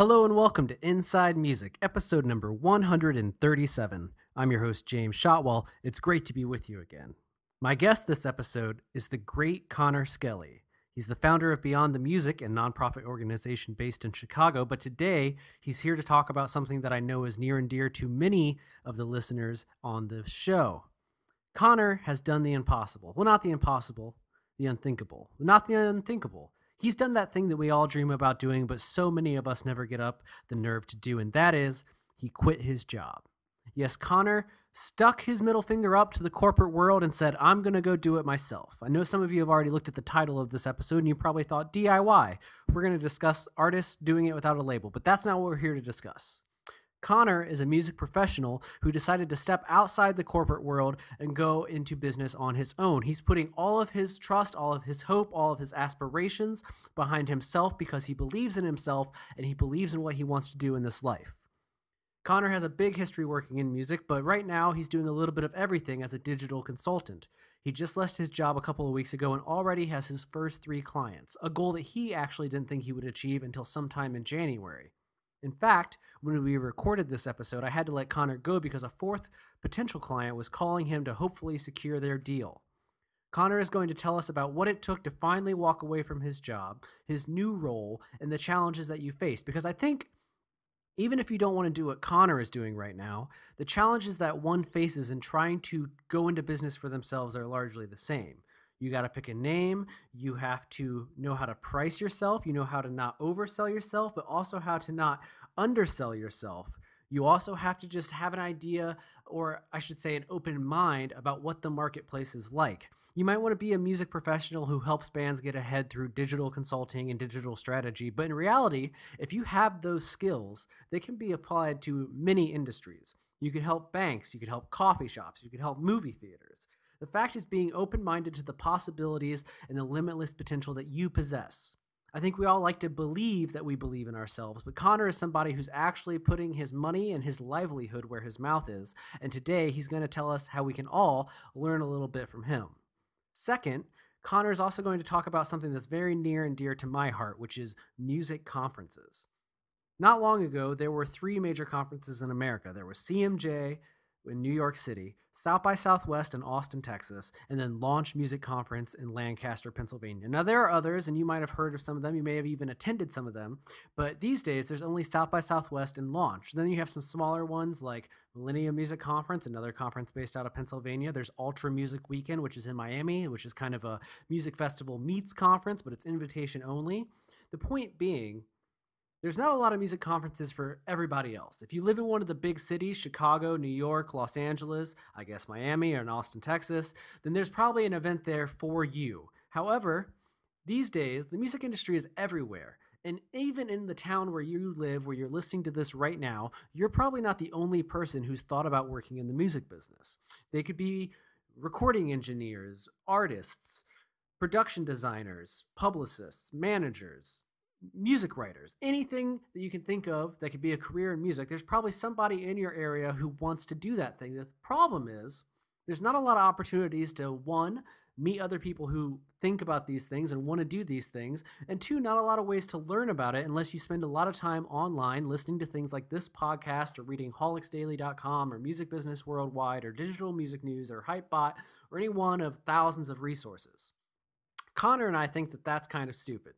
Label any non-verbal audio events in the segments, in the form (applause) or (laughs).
Hello and welcome to Inside Music, episode number 137. I'm your host, James Shotwell. It's great to be with you again. My guest this episode is the great Connor Skelly. He's the founder of Beyond the Music, a nonprofit organization based in Chicago, but today he's here to talk about something that I know is near and dear to many of the listeners on this show. Connor has done the impossible. Well, not the impossible, the unthinkable. Not the unthinkable. He's done that thing that we all dream about doing, but so many of us never get up the nerve to do, and that is he quit his job. Yes, Connor stuck his middle finger up to the corporate world and said, I'm going to go do it myself. I know some of you have already looked at the title of this episode and you probably thought DIY. We're going to discuss artists doing it without a label, but that's not what we're here to discuss. Connor is a music professional who decided to step outside the corporate world and go into business on his own. He's putting all of his trust, all of his hope, all of his aspirations behind himself because he believes in himself and he believes in what he wants to do in this life. Connor has a big history working in music, but right now he's doing a little bit of everything as a digital consultant. He just left his job a couple of weeks ago and already has his first three clients, a goal that he actually didn't think he would achieve until sometime in January. In fact, when we recorded this episode, I had to let Connor go because a fourth potential client was calling him to hopefully secure their deal. Connor is going to tell us about what it took to finally walk away from his job, his new role, and the challenges that you face. Because I think even if you don't want to do what Connor is doing right now, the challenges that one faces in trying to go into business for themselves are largely the same. You got to pick a name. You have to know how to price yourself. You know how to not oversell yourself, but also how to not undersell yourself. You also have to just have an idea, or I should say, an open mind about what the marketplace is like. You might want to be a music professional who helps bands get ahead through digital consulting and digital strategy, but in reality, if you have those skills, they can be applied to many industries. You could help banks, you could help coffee shops, you could help movie theaters. The fact is being open minded to the possibilities and the limitless potential that you possess. I think we all like to believe that we believe in ourselves, but Connor is somebody who's actually putting his money and his livelihood where his mouth is. And today he's going to tell us how we can all learn a little bit from him. Second, Connor is also going to talk about something that's very near and dear to my heart, which is music conferences. Not long ago, there were three major conferences in America. There was CMJ, in New York City, South by Southwest in Austin, Texas, and then Launch Music Conference in Lancaster, Pennsylvania. Now, there are others, and you might have heard of some of them. You may have even attended some of them. But these days, there's only South by Southwest and Launch. Then you have some smaller ones like Millennium Music Conference, another conference based out of Pennsylvania. There's Ultra Music Weekend, which is in Miami, which is kind of a music festival meets conference, but it's invitation only. The point being, there's not a lot of music conferences for everybody else. If you live in one of the big cities, Chicago, New York, Los Angeles, I guess Miami or in Austin, Texas, then there's probably an event there for you. However, these days, the music industry is everywhere. And even in the town where you live, where you're listening to this right now, you're probably not the only person who's thought about working in the music business. They could be recording engineers, artists, production designers, publicists, managers, music writers, anything that you can think of that could be a career in music, there's probably somebody in your area who wants to do that thing. The problem is there's not a lot of opportunities to one, meet other people who think about these things and want to do these things, and two, not a lot of ways to learn about it unless you spend a lot of time online listening to things like this podcast or reading haulixdaily.com or Music Business Worldwide or Digital Music News or Hypebot or any one of thousands of resources. Connor and I think that that's kind of stupid.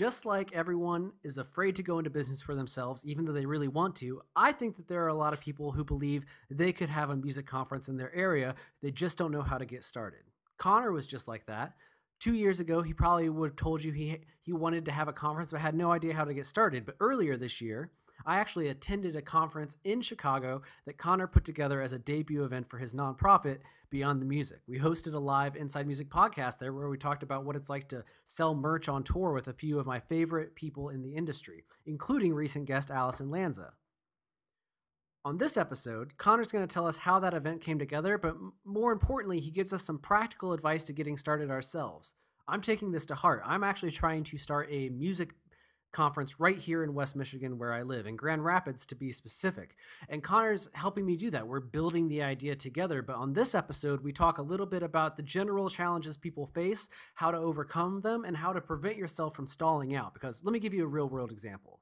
Just like everyone is afraid to go into business for themselves, even though they really want to, I think that there are a lot of people who believe they could have a music conference in their area. They just don't know how to get started. Connor was just like that. Two years ago, he probably would have told you he, he wanted to have a conference but had no idea how to get started. But earlier this year, I actually attended a conference in Chicago that Connor put together as a debut event for his nonprofit, Beyond the Music. We hosted a live Inside Music podcast there where we talked about what it's like to sell merch on tour with a few of my favorite people in the industry, including recent guest Allison Lanza. On this episode, Connor's going to tell us how that event came together, but more importantly, he gives us some practical advice to getting started ourselves. I'm taking this to heart. I'm actually trying to start a music conference right here in West Michigan where I live, in Grand Rapids to be specific. And Connor's helping me do that. We're building the idea together. But on this episode, we talk a little bit about the general challenges people face, how to overcome them, and how to prevent yourself from stalling out. Because let me give you a real world example.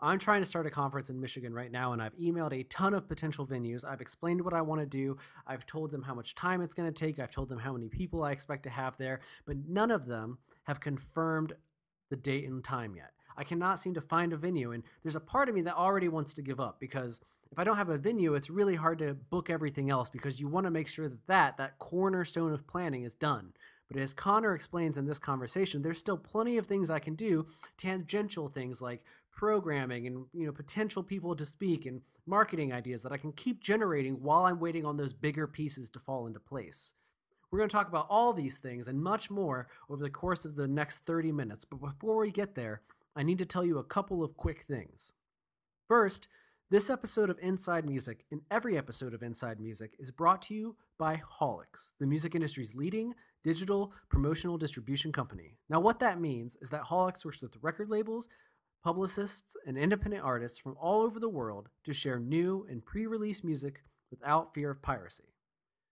I'm trying to start a conference in Michigan right now, and I've emailed a ton of potential venues. I've explained what I want to do. I've told them how much time it's going to take. I've told them how many people I expect to have there, but none of them have confirmed the date and time yet. I cannot seem to find a venue, and there's a part of me that already wants to give up because if I don't have a venue, it's really hard to book everything else because you want to make sure that that, that cornerstone of planning is done. But as Connor explains in this conversation, there's still plenty of things I can do, tangential things like programming and you know potential people to speak and marketing ideas that I can keep generating while I'm waiting on those bigger pieces to fall into place. We're going to talk about all these things and much more over the course of the next 30 minutes, but before we get there, I need to tell you a couple of quick things. First, this episode of Inside Music and every episode of Inside Music is brought to you by Haulix, the music industry's leading digital promotional distribution company. Now, what that means is that Haulix works with record labels, publicists, and independent artists from all over the world to share new and pre release music without fear of piracy.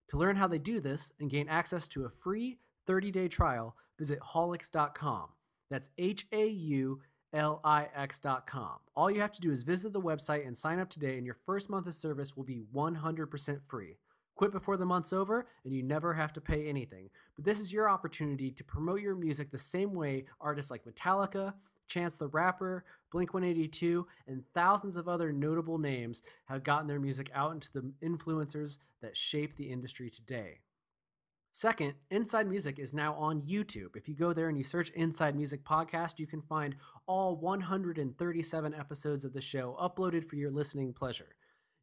To learn how they do this and gain access to a free 30 day trial, visit haulix.com. That's H A U L I X.com. All you have to do is visit the website and sign up today, and your first month of service will be 100% free. Quit before the month's over, and you never have to pay anything. But this is your opportunity to promote your music the same way artists like Metallica, Chance the Rapper, Blink 182, and thousands of other notable names have gotten their music out into the influencers that shape the industry today. Second, Inside Music is now on YouTube. If you go there and you search Inside Music Podcast, you can find all 137 episodes of the show uploaded for your listening pleasure.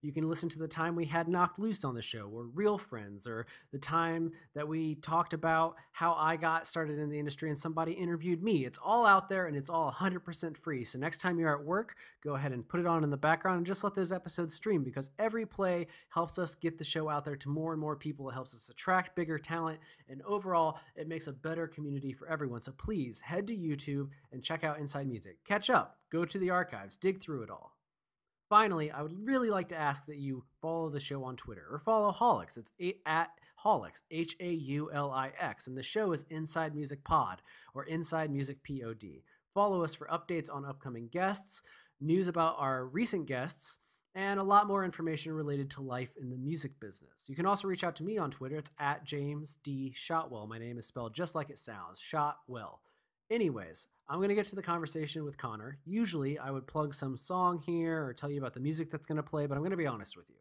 You can listen to the time we had Knocked Loose on the show, or Real Friends, or the time that we talked about how I got started in the industry and somebody interviewed me. It's all out there and it's all 100% free. So next time you're at work, go ahead and put it on in the background and just let those episodes stream because every play helps us get the show out there to more and more people. It helps us attract bigger talent, and overall, it makes a better community for everyone. So please head to YouTube and check out Inside Music. Catch up, go to the archives, dig through it all. Finally, I would really like to ask that you follow the show on Twitter or follow Haulix. It's at Haulix, H A U L I X, and the show is Inside Music Pod or Inside Music Pod. Follow us for updates on upcoming guests, news about our recent guests, and a lot more information related to life in the music business. You can also reach out to me on Twitter. It's at James D. Shotwell. My name is spelled just like it sounds, Shotwell. Anyways, I'm going to get to the conversation with Connor. Usually, I would plug some song here or tell you about the music that's going to play, but I'm going to be honest with you.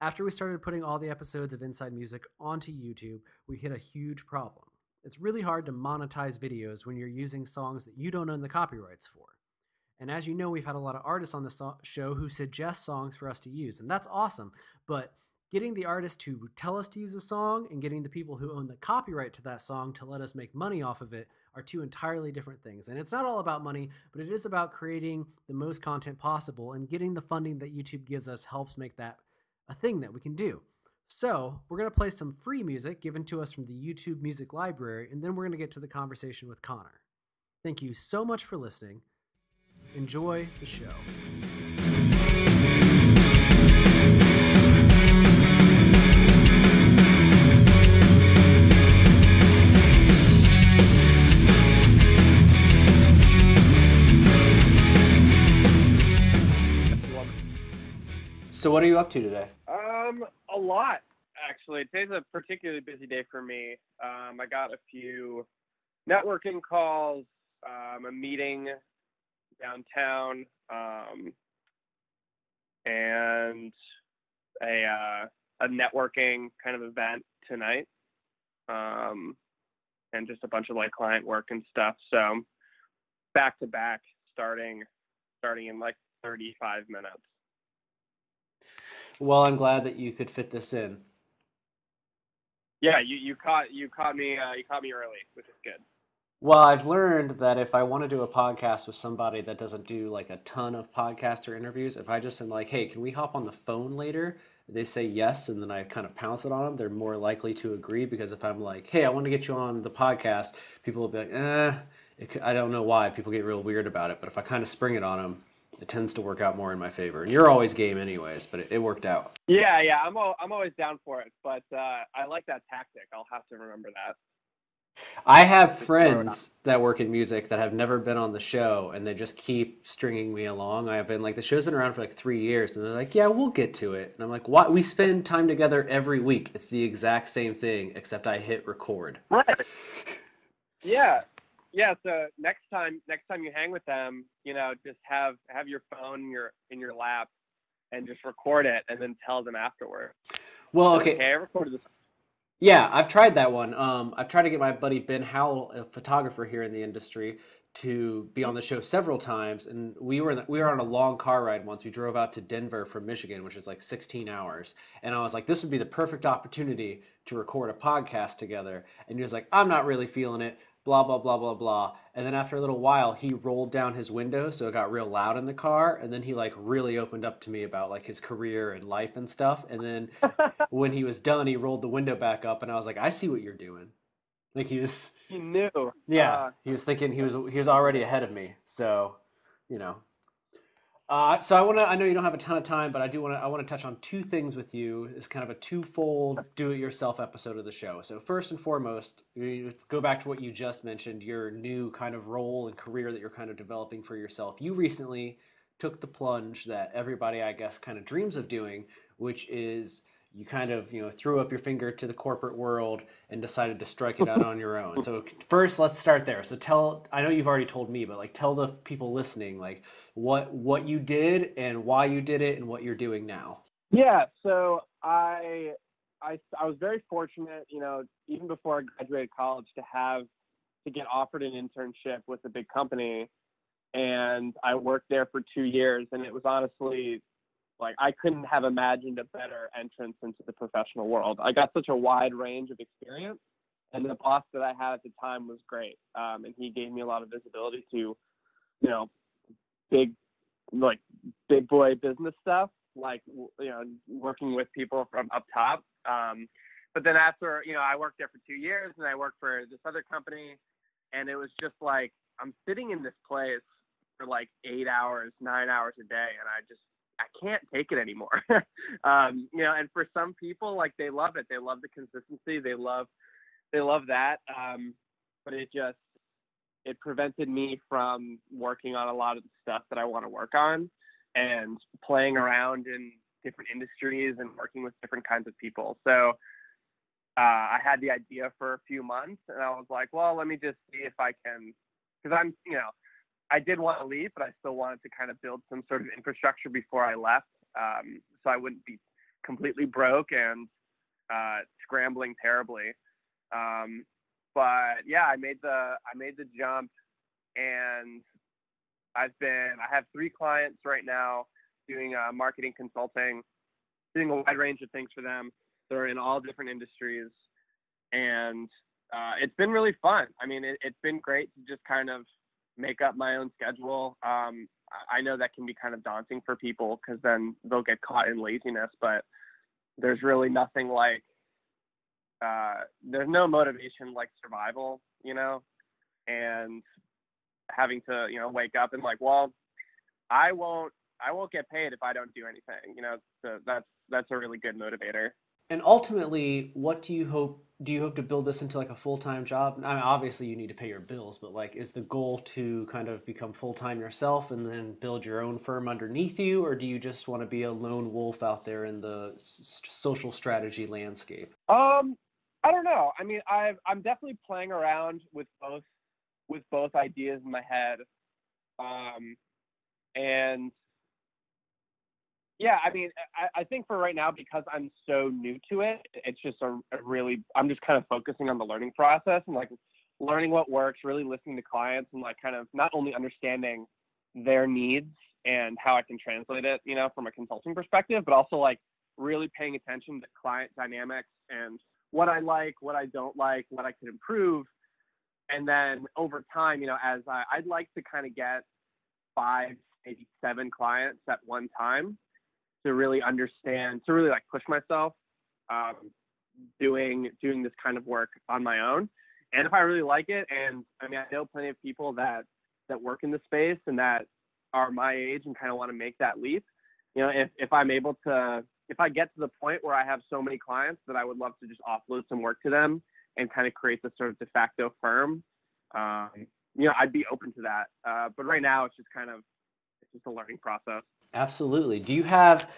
After we started putting all the episodes of Inside Music onto YouTube, we hit a huge problem. It's really hard to monetize videos when you're using songs that you don't own the copyrights for. And as you know, we've had a lot of artists on the so- show who suggest songs for us to use, and that's awesome. But getting the artist to tell us to use a song and getting the people who own the copyright to that song to let us make money off of it are two entirely different things. And it's not all about money, but it is about creating the most content possible and getting the funding that YouTube gives us helps make that a thing that we can do. So, we're going to play some free music given to us from the YouTube Music Library, and then we're going to get to the conversation with Connor. Thank you so much for listening. Enjoy the show. So, what are you up to today? Um, a lot actually. Today's a particularly busy day for me. Um, I got a few networking calls, um, a meeting downtown, um, and a uh, a networking kind of event tonight, um, and just a bunch of like client work and stuff. So back to back, starting starting in like 35 minutes. Well, I'm glad that you could fit this in. Yeah, you, you caught you caught me uh, you caught me early, which is good. Well, I've learned that if I want to do a podcast with somebody that doesn't do like a ton of podcasts or interviews, if I just am like, "Hey, can we hop on the phone later?" They say yes, and then I kind of pounce it on them. They're more likely to agree because if I'm like, "Hey, I want to get you on the podcast," people will be like, "Eh." It, I don't know why people get real weird about it, but if I kind of spring it on them, it tends to work out more in my favor. And you're always game anyways, but it, it worked out. Yeah, yeah, I'm I'm always down for it, but uh, I like that tactic. I'll have to remember that. I have friends that work in music that have never been on the show, and they just keep stringing me along. I've been like, the show's been around for like three years, and they're like, "Yeah, we'll get to it." And I'm like, "What? We spend time together every week. It's the exact same thing, except I hit record." Right. Yeah, yeah. So next time, next time you hang with them, you know, just have have your phone in your in your lap, and just record it, and then tell them afterward. Well, okay. Okay, I recorded this Yeah, I've tried that one. Um, I've tried to get my buddy Ben Howell, a photographer here in the industry, to be on the show several times, and we were the, we were on a long car ride once. We drove out to Denver from Michigan, which is like 16 hours, and I was like, this would be the perfect opportunity to record a podcast together. And he was like, I'm not really feeling it. Blah blah blah blah blah. And then after a little while, he rolled down his window, so it got real loud in the car. And then he like really opened up to me about like his career and life and stuff. And then (laughs) when he was done, he rolled the window back up, and I was like, I see what you're doing. Like he was, He knew. yeah, Uh, he was thinking he was he was already ahead of me. So, you know. Uh, so I want to. I know you don't have a ton of time, but I do want to. I want to touch on two things with you. It's kind of a twofold do-it-yourself episode of the show. So first and foremost, let's go back to what you just mentioned. Your new kind of role and career that you're kind of developing for yourself. You recently took the plunge that everybody, I guess, kind of dreams of doing, which is you kind of you know threw up your finger to the corporate world and decided to strike it out on your own. So first, let's start there. So tell I know you've already told me, but like tell the people listening like what what you did and why you did it and what you're doing now. Yeah, so I, I I was very fortunate, you know, even before I graduated college to have to get offered an internship with a big company and I worked there for 2 years and it was honestly like I couldn't have imagined a better entrance into the professional world. I got such a wide range of experience and the boss that I had at the time was great. Um, and he gave me a lot of visibility to, you know, big like big boy business stuff like you know working with people from up top um but then after you know i worked there for two years and i worked for this other company and it was just like i'm sitting in this place for like eight hours nine hours a day and i just i can't take it anymore. (laughs) Um you know and for some people like they love it. They love the consistency. They love they love that. Um but it just it prevented me from working on a lot of the stuff that I want to work on and playing around in different industries and working with different kinds of people. So uh, I had the idea for a few months and I was like, well, let me just see if I can, because I'm, you know, I did want to leave, but I still wanted to kind of build some sort of infrastructure before I left. Um, so I wouldn't be completely broke and uh, scrambling terribly. Um, but yeah, I made the I made the jump, and I've been I have three clients right now doing uh, marketing consulting, doing a wide range of things for them. They're in all different industries, and uh, it's been really fun. I mean, it, it's been great to just kind of make up my own schedule. Um, I know that can be kind of daunting for people because then they'll get caught in laziness, but there's really nothing like uh, there's no motivation like survival, you know, and having to, you know, wake up and like, well, I won't, I won't get paid if I don't do anything, you know. So that's that's a really good motivator. And ultimately, what do you hope? Do you hope to build this into like a full time job? I mean, obviously, you need to pay your bills, but like, is the goal to kind of become full time yourself and then build your own firm underneath you, or do you just want to be a lone wolf out there in the s- social strategy landscape? Um, I don't know. I mean, I've I'm definitely playing around with both with both ideas in my head. Um, and yeah, I mean, I, I think for right now because I'm so new to it, it's just a, a really I'm just kind of focusing on the learning process and like learning what works, really listening to clients and like kind of not only understanding their needs and how I can translate it, you know, from a consulting perspective, but also like really paying attention to client dynamics and what I like, what I don't like, what I could improve. And then over time, you know, as I, I'd like to kind of get five, maybe seven clients at one time to really understand, to really like push myself um, doing doing this kind of work on my own. And if I really like it, and I mean, I know plenty of people that that work in the space and that are my age and kind of want to make that leap. You know, if if I'm able to if I get to the point where I have so many clients that I would love to just offload some work to them and kind of create this sort of de facto firm, um, you know, I'd be open to that. Uh, but right now, it's just kind of it's just a learning process. Absolutely. Do you have?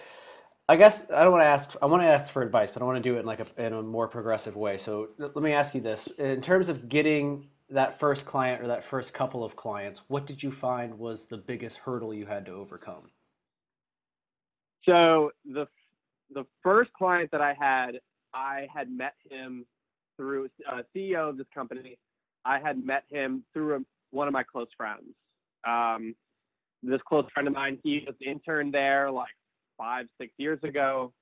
I guess I don't want to ask. I want to ask for advice, but I want to do it in like a in a more progressive way. So let me ask you this: in terms of getting that first client or that first couple of clients, what did you find was the biggest hurdle you had to overcome? So the the first client that I had, I had met him through a uh, CEO of this company. I had met him through a, one of my close friends. Um, this close friend of mine, he was an intern there like five, six years ago,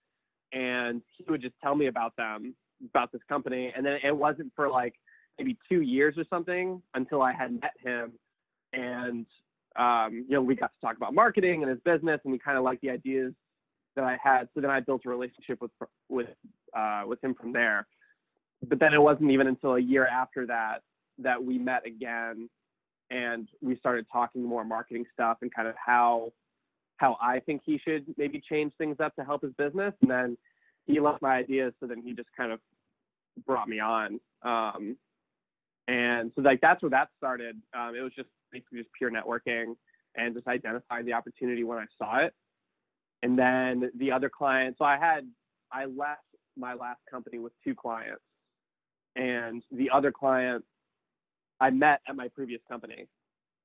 and he would just tell me about them, about this company. And then it wasn't for like maybe two years or something until I had met him, and um, you know we got to talk about marketing and his business, and we kind of liked the ideas that I had. So then I built a relationship with with uh, with him from there. But then it wasn't even until a year after that that we met again and we started talking more marketing stuff and kind of how how I think he should maybe change things up to help his business. And then he loved my ideas, so then he just kind of brought me on. Um, and so like that's where that started. Um, it was just basically just pure networking and just identifying the opportunity when I saw it. And then the other client, so I had I left my last company with two clients, and the other client I met at my previous company,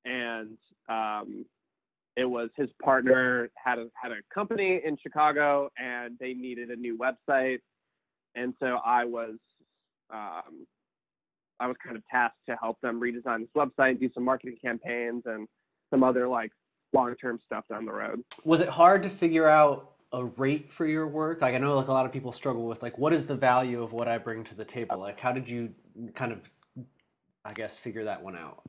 and um, it was his partner had a had a company in Chicago, and they needed a new website, and so I was um, I was kind of tasked to help them redesign this website, do some marketing campaigns, and some other like long term stuff down the road. Was it hard to figure out a rate for your work? Like I know like a lot of people struggle with like what is the value of what I bring to the table? Like how did you kind of I guess figure that one out?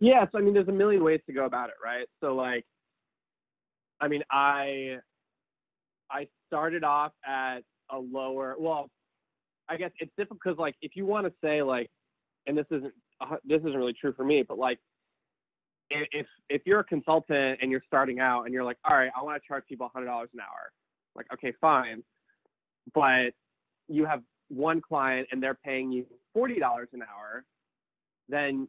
Yeah, so I mean there's a million ways to go about it, right? So like I mean I I started off at a lower well I guess it's difficult because like if you want to say like and this isn't uh, this isn't really true for me, but like if if you're a consultant and you're starting out and you're like, all right, I want to charge people hundred dollars an hour, like okay, fine, but you have one client and they're paying you forty dollars an hour, then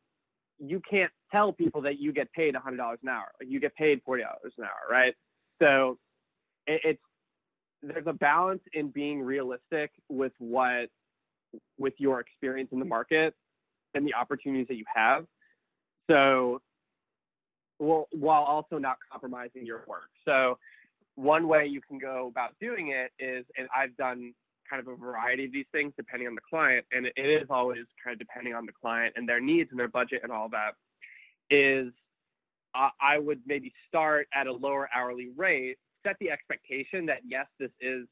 you can't tell people that you get paid hundred dollars an hour. You get paid forty dollars an hour, right? So it, it's there's a balance in being realistic with what with your experience in the market and the opportunities that you have. So well, while also not compromising your work. So one way you can go about doing it is, and I've done kind of a variety of these things depending on the client, and it is always kind of depending on the client and their needs and their budget and all that, is I would maybe start at a lower hourly rate, set the expectation that yes, this is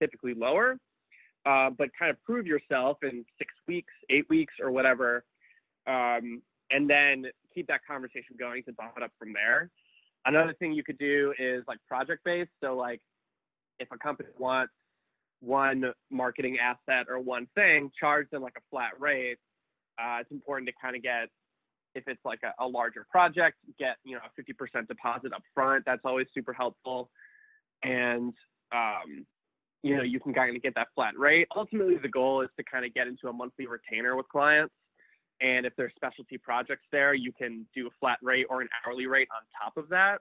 typically lower, uh, but kind of prove yourself in six weeks, eight weeks, or whatever, um, and then keep that conversation going to bump it up from there. Another thing you could do is like project based. So like if a company wants one marketing asset or one thing, charge them like a flat rate. Uh, it's important to kind of get if it's like a, a, larger project, get you know a 50% deposit up front. That's always super helpful. And um, you know you can kind of get that flat rate. Ultimately, the goal is to kind of get into a monthly retainer with clients. And if there's specialty projects there, you can do a flat rate or an hourly rate on top of that.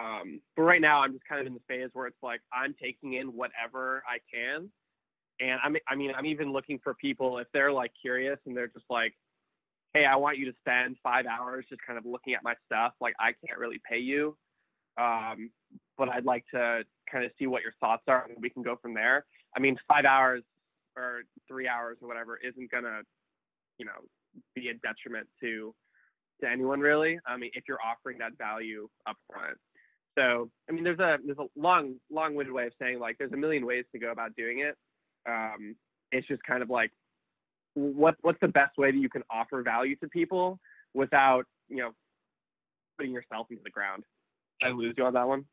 Um, but right now, I'm just kind of in the phase where it's like I'm taking in whatever I can. And I'm, I mean, I'm even looking for people if they're like curious and they're just like, hey, I want you to spend five hours just kind of looking at my stuff. Like, I can't really pay you. Um, but I'd like to kind of see what your thoughts are and we can go from there. I mean, five hours or three hours or whatever isn't going to, you know, be a detriment to to anyone really. I mean, if you're offering that value up front. So, I mean, there's a there's a long long-winded way of saying like there's a million ways to go about doing it. Um, it's just kind of like what what's the best way that you can offer value to people without you know putting yourself into the ground. Did I lose you on that one?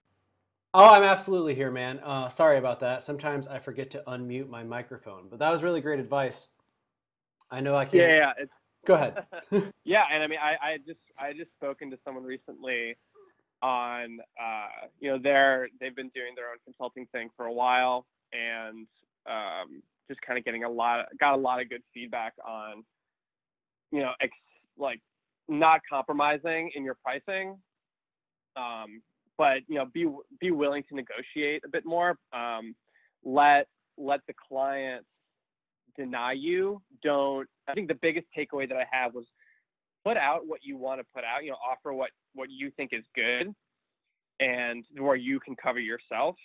Oh, I'm absolutely here, man. Uh, sorry about that. Sometimes I forget to unmute my microphone, but that was really great advice. I know I can. Yeah, yeah. It's, Go ahead. (laughs) yeah, and I mean, I, I just I just spoken to someone recently on uh, you know they're they've been doing their own consulting thing for a while, and um, just kind of getting a lot, got a lot of good feedback on, you know, ex, like not compromising in your pricing, um, but you know, be be willing to negotiate a bit more. Um, let let the client deny you. Don't. I think the biggest takeaway that I have was put out what you want to put out. You know, offer what what you think is good, and where you can cover yourself,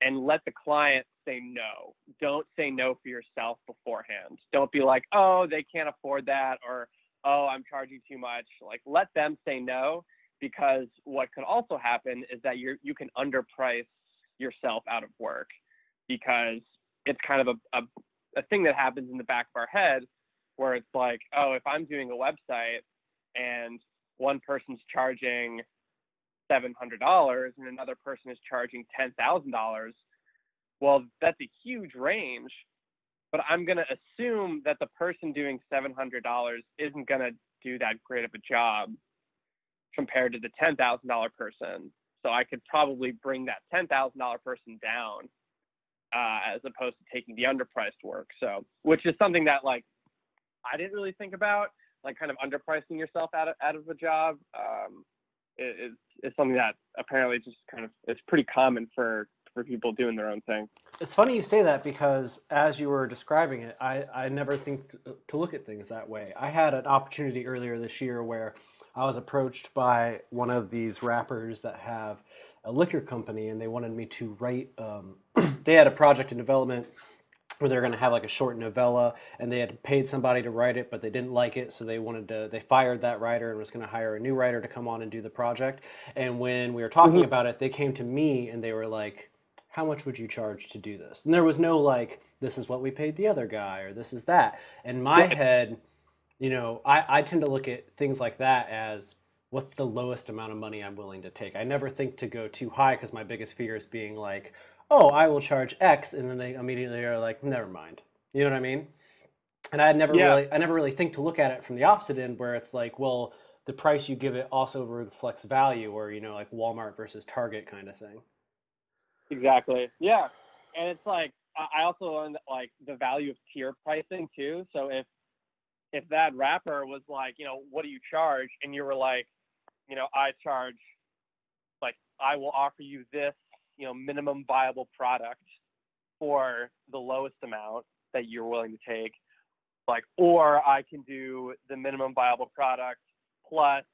and let the client say no. Don't say no for yourself beforehand. Don't be like, oh, they can't afford that, or oh, I'm charging too much. Like, let them say no, because what could also happen is that you you can underprice yourself out of work because it's kind of a, a, a thing that happens in the back of our head where it's like, oh, if I'm doing a website and one person's charging seven hundred dollars and another person is charging ten thousand dollars, well, that's a huge range. But I'm gonna assume that the person doing seven hundred dollars isn't gonna do that great of a job compared to the ten thousand dollar person. So I could probably bring that ten thousand dollar person down uh, as opposed to taking the underpriced work. So, which is something that like I didn't really think about, like kind of underpricing yourself out of out of a job. Um, is something that apparently just kind of it's pretty common for for people doing their own thing. It's funny you say that because as you were describing it, I, I never think to, to look at things that way. I had an opportunity earlier this year where I was approached by one of these rappers that have a liquor company and they wanted me to write, um, (clears throat) they had a project in development where they're going to have like a short novella and they had paid somebody to write it but they didn't like it so they wanted to they fired that writer and was going to hire a new writer to come on and do the project. And when we were talking mm-hmm. about it they came to me and they were like how much would you charge to do this? And there was no like this is what we paid the other guy or this is that. In my head you know I, I tend to look at things like that as what's the lowest amount of money i'm willing to take? I never think to go too high because my biggest fear is being like oh, I will charge X, and then they immediately are like, never mind. You know what I mean? And I never yeah. really, I never really think to look at it from the opposite end, where it's like, well, the price you give it also reflects value, or you know, like Walmart versus Target kind of thing. Exactly. Yeah, and it's like I also learned like the value of tier pricing too. So if if that rapper was like, you know, what do you charge, and you were like, you know, I charge, like, I will offer you this you know minimum viable product for the lowest amount that you're willing to take. Like or i can do the minimum viable product plus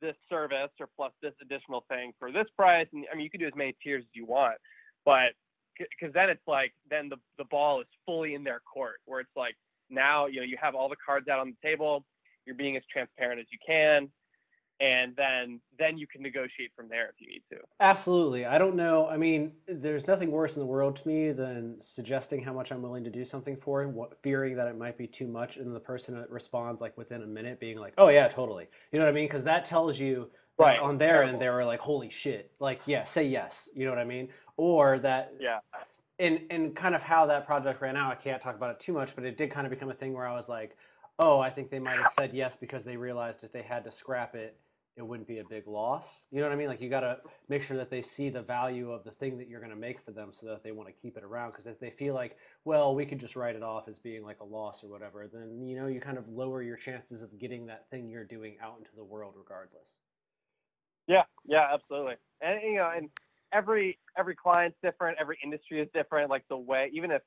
this service or plus this additional thing for this price. And i mean you can do as many tiers as you want but because then it's like then the, the ball is fully in their court where it's like now you know you have all the cards out on the table. You're being as transparent as you can and then then you can negotiate from there if you need to. Absolutely. I don't know. I mean, there's nothing worse in the world to me than suggesting how much I'm willing to do something for, what, fearing that it might be too much, and the person responds like within a minute, being like, "Oh yeah, totally." You know what I mean? Because that tells you right on their end they were like, "Holy shit!" Like, yeah, say yes. You know what I mean? Or that yeah. And and kind of how that project ran out, I can't talk about it too much, but it did kind of become a thing where I was like, "Oh, I think they might have said yes because they realized if they had to scrap it." It wouldn't be a big loss. You know what I mean? Like you got to make sure that they see the value of the thing that you're going to make for them so that they want to keep it around because if they feel like, well, we could just write it off as being like a loss or whatever, then you know, you kind of lower your chances of getting that thing you're doing out into the world regardless. Yeah, yeah, absolutely. And you know, and every every client's different, every industry is different like the way even if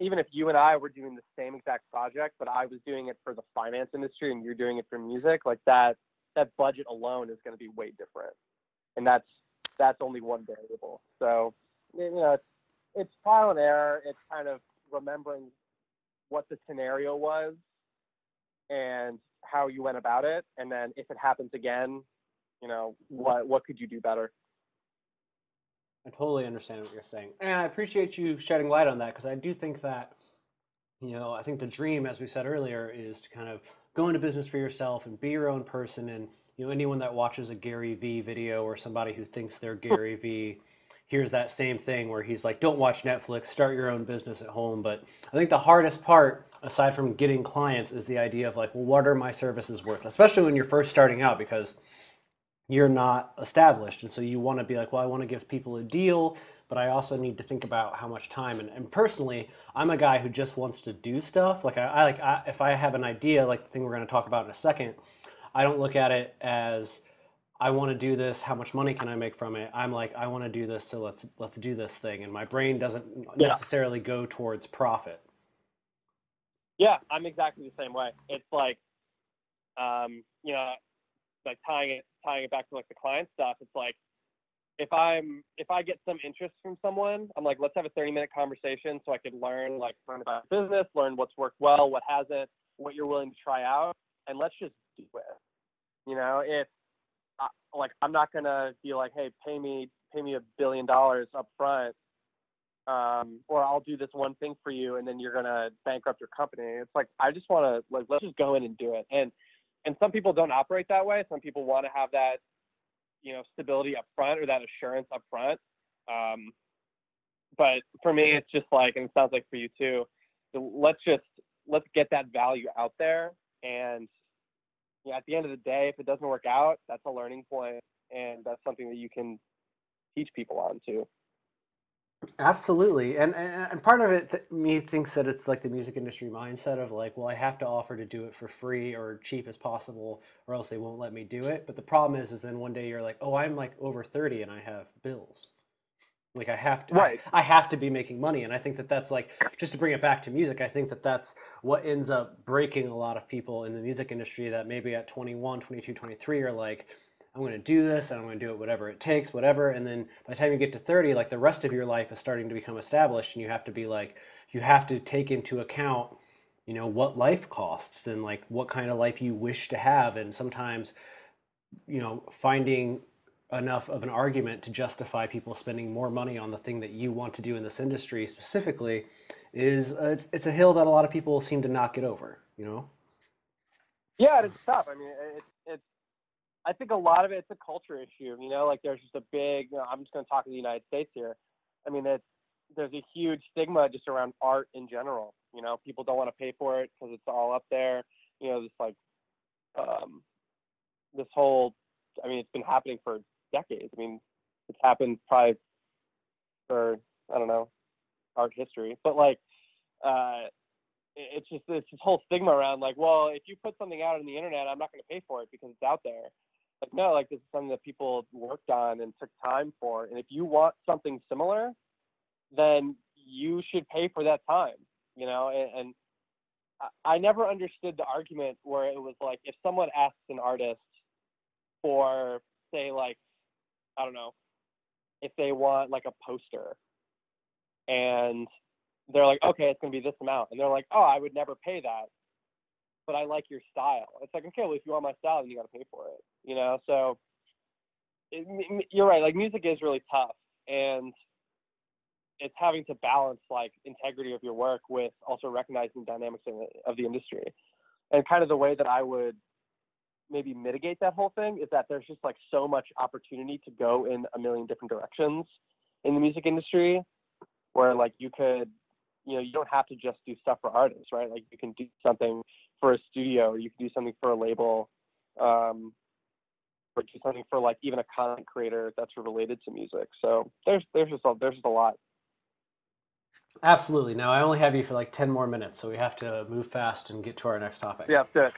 even if you and I were doing the same exact project, but I was doing it for the finance industry and you're doing it for music, like that that budget alone is going to be way different, and that's that's only one variable. So you know, it's it's trial and error. It's kind of remembering what the scenario was and how you went about it, and then if it happens again, you know, what what could you do better? I totally understand what you're saying, and I appreciate you shedding light on that because I do think that, you know, I think the dream, as we said earlier, is to kind of go into business for yourself and be your own person. And you know, anyone that watches a Gary Vee video or somebody who thinks they're Gary Vee hears that same thing where he's like, "Don't watch Netflix. Start your own business at home." But I think the hardest part, aside from getting clients, is the idea of like, well, what are my services worth? Especially when you're first starting out, because you're not established, and so you want to be like, well, I want to give people a deal but I also need to think about how much time. And, and personally, I'm a guy who just wants to do stuff. Like I, I like I, if I have an idea, like the thing we're going to talk about in a second, I don't look at it as I want to do this. How much money can I make from it? I'm like, I want to do this, so let's let's do this thing. And my brain doesn't Yeah. necessarily go towards profit. Yeah, I'm exactly the same way. It's like, um, you know, like tying it tying it back to like the client stuff. It's like if I'm if I get some interest from someone, I'm like, let's have a 30 minute conversation so I can learn like learn about business, learn what's worked well, what hasn't, what you're willing to try out, and let's just do it. You know, if I, like I'm not gonna be like, hey, pay me pay me a billion dollars up front um, or I'll do this one thing for you, and then you're gonna bankrupt your company. It's like I just want to like let's just go in and do it. And and some people don't operate that way. Some people want to have that you know stability up front or that assurance up front. Um, but for me, it's just like, and it sounds like for you too. Let's just let's get that value out there, and yeah, at the end of the day, if it doesn't work out, that's a learning point, and that's something that you can teach people on too. Absolutely, and, and and part of it, th- me thinks that it's like the music industry mindset of like, well, I have to offer to do it for free or cheap as possible, or else they won't let me do it. But the problem is, is then one day you're like, oh, I'm like over thirty and I have bills, like I have to, Right. I, I have to be making money, and I think that that's like just to bring it back to music. I think that that's what ends up breaking a lot of people in the music industry that maybe at 21, 22, 23 are like. I'm going to do this and I'm going to do it whatever it takes, whatever. And then by the time you get to 30, like the rest of your life is starting to become established and you have to be like, you have to take into account, you know, what life costs and like what kind of life you wish to have. And sometimes, you know, finding enough of an argument to justify people spending more money on the thing that you want to do in this industry specifically is uh, it's, it's a hill that a lot of people seem to not get over, you know? Yeah, it's tough. I mean, it's. I think a lot of it, it's a culture issue. You know, like there's just a big. You know, I'm just going to talk to the United States here. I mean, it's there's a huge stigma just around art in general. You know, people don't want to pay for it because it's all up there. You know, this like, um, this whole. I mean, it's been happening for decades. I mean, it's happened probably for I don't know, art history, but like. uh it's just this, this whole stigma around like, well, if you put something out on the internet, I'm not going to pay for it because it's out there. Like, no, like this is something that people worked on and took time for. And if you want something similar, then you should pay for that time, you know? And, and I, I never understood the argument where it was like, if someone asks an artist for, say, like, I don't know, if they want like a poster and they're like, okay, it's going to be this amount. And they're like, oh, I would never pay that, but I like your style. It's like, okay, well, if you want my style, then you got to pay for it, you know? So it, you're right. Like music is really tough and it's having to balance like integrity of your work with also recognizing dynamics of the, of the industry. And kind of the way that I would maybe mitigate that whole thing is that there's just like so much opportunity to go in a million different directions in the music industry where like you could you know you don't have to just do stuff for artists right like you can do something for a studio or you can do something for a label um or do something for like even a content creator that's related to music so there's there's just a, there's just a lot Absolutely. Now, I only have you for like 10 more minutes, so we have to move fast and get to our next topic. yeah good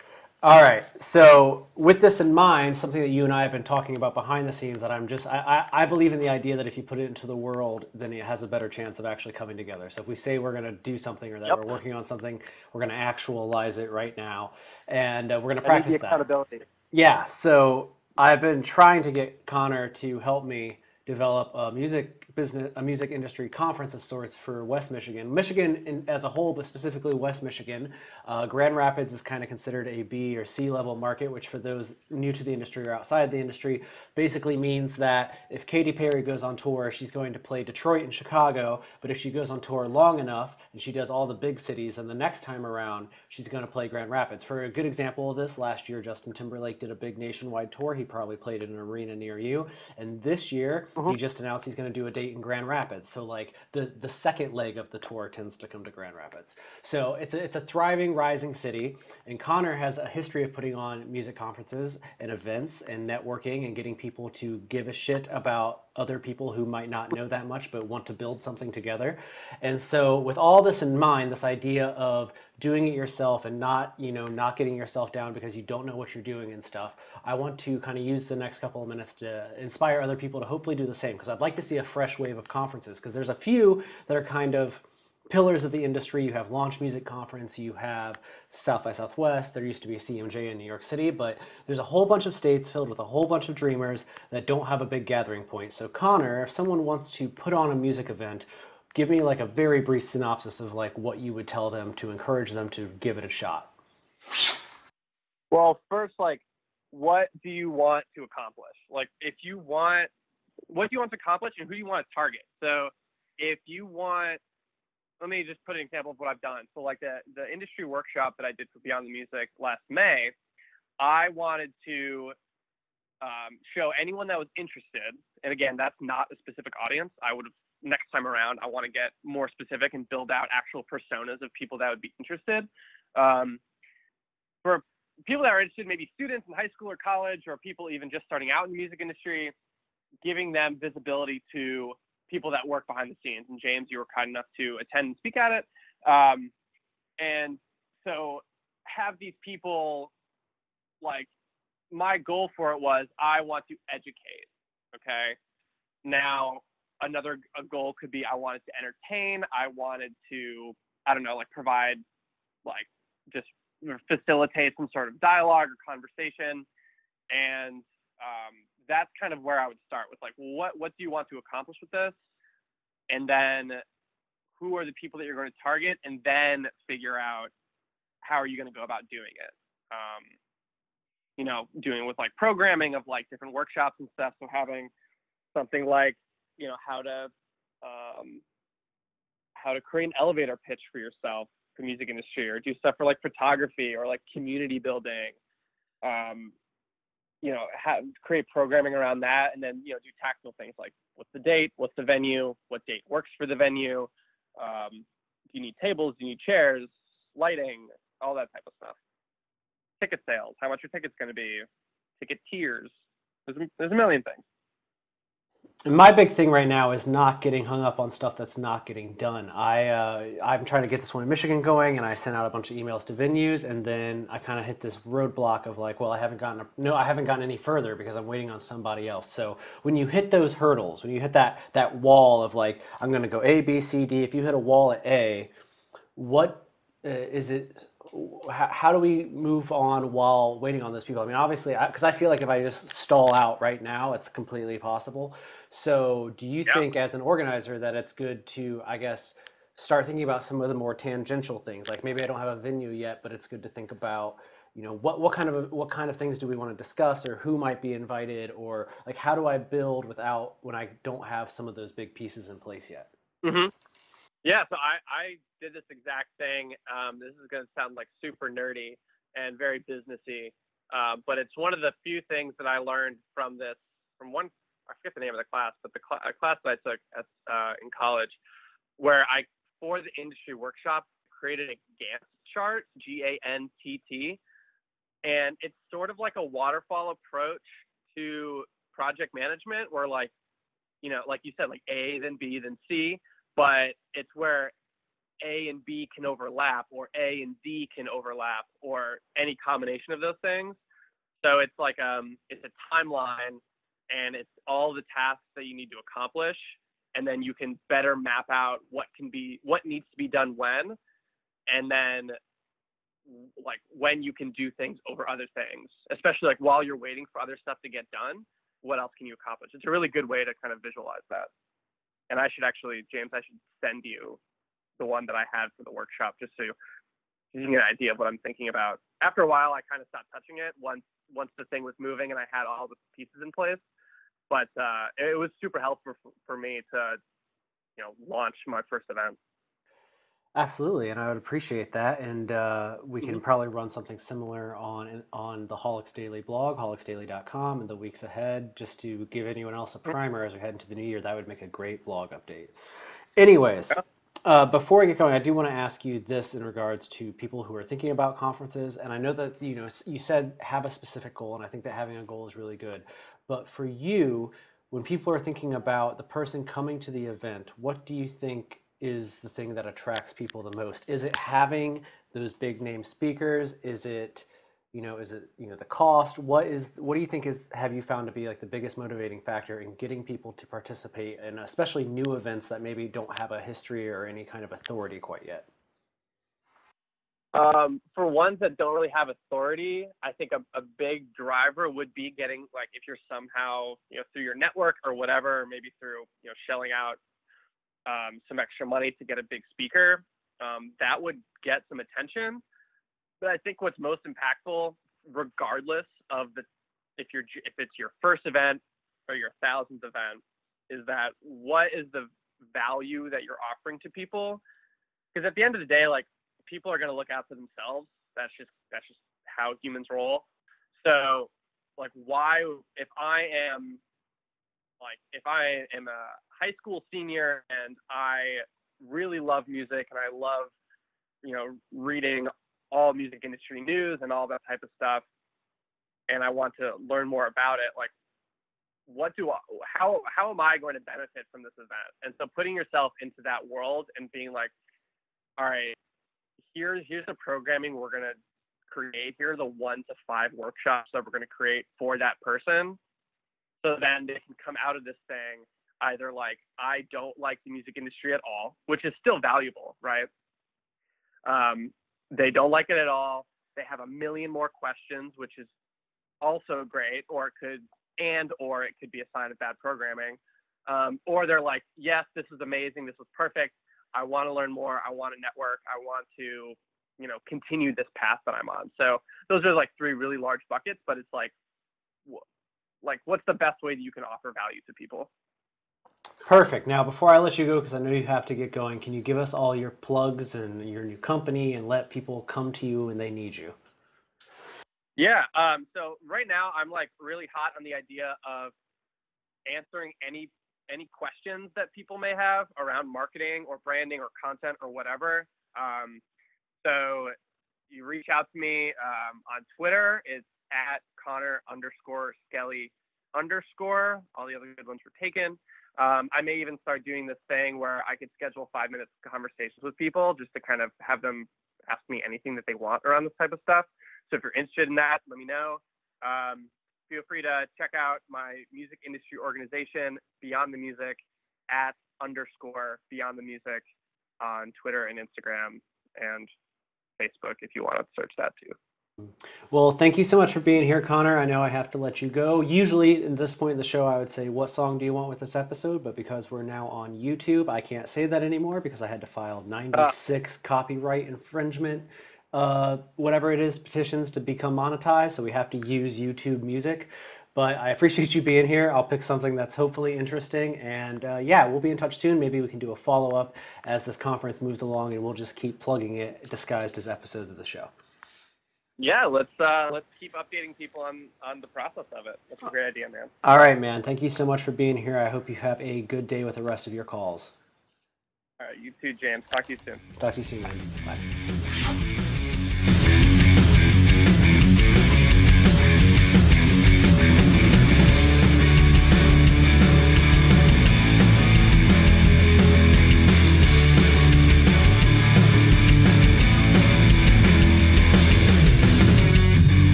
All right. So, with this in mind, something that you and I have been talking about behind the scenes that I'm just, I, I, I believe in the idea that if you put it into the world, then it has a better chance of actually coming together. So, if we say we're going to do something or that Yep. we're working on something, we're going to actualize it right now. And uh, we're going to practice that. accountability Yeah, so I've been trying to get Connor to help me develop a music business, a music industry conference of sorts for West Michigan, Michigan in, as a whole, but specifically West Michigan. Uh, Grand Rapids is kind of considered a B or C level market, which for those new to the industry or outside the industry, basically means that if Katy Perry goes on tour, she's going to play Detroit and Chicago. But if she goes on tour long enough and she does all the big cities, then the next time around she's going to play Grand Rapids. For a good example of this, last year Justin Timberlake did a big nationwide tour. He probably played in an arena near you. And this year he just announced he's going to do a in Grand Rapids. So like the the second leg of the tour tends to come to Grand Rapids. So it's a, it's a thriving, rising city, and Connor has a history of putting on music conferences and events and networking and getting people to give a shit about other people who might not know that much but want to build something together. And so with all this in mind, this idea of doing it yourself and not, you know, not getting yourself down because you don't know what you're doing and stuff, I want to kind of use the next couple of minutes to inspire other people to hopefully do the same because I'd like to see a fresh wave of conferences because there's a few that are kind of pillars of the industry. You have Launch Music Conference, you have South by Southwest, there used to be a CMJ in New York City, but there's a whole bunch of states filled with a whole bunch of dreamers that don't have a big gathering point. So, Connor, if someone wants to put on a music event, give me like a very brief synopsis of like what you would tell them to encourage them to give it a shot. Well, first, like, what do you want to accomplish? Like, if you want, what do you want to accomplish and who do you want to target? So, if you want let me just put an example of what I've done. So like the the industry workshop that I did for Beyond the Music last May, I wanted to um, show anyone that was interested. And again, that's not a specific audience. I would have next time around. I want to get more specific and build out actual personas of people that would be interested. Um, for people that are interested, maybe students in high school or college, or people even just starting out in the music industry, giving them visibility to people that work behind the scenes. And James, you were kind enough to attend and speak at it. Um, and so have these people like my goal for it was I want to educate. Okay. Now another goal could be I wanted to entertain. I wanted to I don't know like provide like just facilitate some sort of dialogue or conversation. And um, that's kind of where I would start with like, what what do you want to accomplish with this? And then who are the people that you're going to target, and then figure out how are you going to go about doing it. Um, you know, doing with like programming of like different workshops and stuff. So having something like, you know, how to um, how to create an elevator pitch for yourself for music industry, or do stuff for like photography or like community building. Um, you know, have, create programming around that, and then you know do tactical things like what's the date, what's the venue, what date works for the venue, um, do you need tables, do you need chairs, lighting, all that type of stuff. Ticket sales, how much your ticket's going to be, ticket tiers. There's, there's a million things my big thing right now is not getting hung up on stuff that's not getting done. I uh, I'm trying to get this one in Michigan going, and I sent out a bunch of emails to venues, and then I kind of hit this roadblock of like, well, I haven't gotten a, no, I haven't gotten any further because I'm waiting on somebody else. So when you hit those hurdles, when you hit that that wall of like, I'm going to go A, B, C, D. If you hit a wall at A, what uh, is it? how, how, do we move on while waiting on those people? I mean, obviously, because I, I, feel like if I just stall out right now, it's completely possible. So, do you think, as an organizer, that it's good to, I guess, start thinking about some of the more tangential things? Like maybe I don't have a venue yet, but it's good to think about, you know, what what kind of what kind of things do we want to discuss, or who might be invited, or like how do I build without when I don't have some of those big pieces in place yet? Mm-hmm. Yeah, so I, I did this exact thing. Um, this is going to sound like super nerdy and very businessy, uh, but it's one of the few things that I learned from this, from one, I forget the name of the class, but the cl- class that I took at, uh, in college, where I, for the industry workshop, created a Gantt chart, G A N T T, and it's sort of like a waterfall approach to project management, where like, you know, like you said, like A, then B, then C but it's where A and B can overlap, or A and D can overlap, or any combination of those things. So it's like um, it's a timeline, and it's all the tasks that you need to accomplish, and then you can better map out what can be what needs to be done when, and then like when you can do things over other things, especially like while you're waiting for other stuff to get done. What else can you accomplish? It's a really good way to kind of visualize that and I should actually, James, I should send you the one that I had for the workshop just so you get an idea of what I'm thinking about. After a while, I kind of stopped touching it once once the thing was moving and I had all the pieces in place. But uh, it was super helpful for, for me to, you know, launch my first event. Absolutely, and I would appreciate that. And uh, we can mm-hmm. probably run something similar on on the Haulix Daily blog, haulixdaily.com, in the weeks ahead, just to give anyone else a primer as we head into the new year. That would make a great blog update. Anyways, uh, before I get going, I do want to ask you this in regards to people who are thinking about conferences. And I know that you know you said have a specific goal, and I think that having a goal is really good. But for you, when people are thinking about the person coming to the event, what do you think is the thing that attracts people the most? Is it having those big name speakers? Is it you know is it you know the cost what is what do you think is have you found to be like the biggest motivating factor in getting people to participate in especially new events that maybe don't have a history or any kind of authority quite yet um, for ones that don't really have authority i think a, a big driver would be getting like if you're somehow you know through your network or whatever maybe through you know shelling out um, some extra money to get a big speaker, um, that would get some attention. But I think what's most impactful, regardless of the if you're if it's your first event or your thousandth event, is that what is the value that you're offering to people? Because at the end of the day, like people are going to look out for themselves. That's just that's just how humans roll. So, like, why if I am like if I am a high school senior and I really love music and I love, you know, reading all music industry news and all that type of stuff, and I want to learn more about it, like what do I, how how am I going to benefit from this event? And so putting yourself into that world and being like, all right, here's here's the programming we're gonna create. Here are the one to five workshops that we're gonna create for that person so then they can come out of this thing either like, I don't like the music industry at all, which is still valuable, right? Um, they don't like it at all. They have a million more questions, which is also great, or it could, and or it could be a sign of bad programming. Um, or they're like, yes, this is amazing. This was perfect. I want to learn more. I want to network. I want to, you know, continue this path that I'm on. So those are like three really large buckets, but it's like, like what's the best way that you can offer value to people perfect now before i let you go because i know you have to get going can you give us all your plugs and your new company and let people come to you when they need you yeah um, so right now i'm like really hot on the idea of answering any any questions that people may have around marketing or branding or content or whatever um, so you reach out to me um, on twitter it's at Connor underscore Skelly underscore. All the other good ones were taken. Um, I may even start doing this thing where I could schedule five minutes conversations with people just to kind of have them ask me anything that they want around this type of stuff. So if you're interested in that, let me know. Um, feel free to check out my music industry organization, Beyond the Music, at underscore Beyond the Music on Twitter and Instagram and Facebook if you want to search that too. Well, thank you so much for being here, Connor. I know I have to let you go. Usually, at this point in the show, I would say, What song do you want with this episode? But because we're now on YouTube, I can't say that anymore because I had to file 96 uh. copyright infringement, uh, whatever it is, petitions to become monetized. So we have to use YouTube music. But I appreciate you being here. I'll pick something that's hopefully interesting. And uh, yeah, we'll be in touch soon. Maybe we can do a follow up as this conference moves along and we'll just keep plugging it disguised as episodes of the show yeah, let's uh, let's keep updating people on on the process of it. That's a great idea, man. All right, man. Thank you so much for being here. I hope you have a good day with the rest of your calls. All right, you too, James. Talk to you soon. Talk to you soon, man. Bye.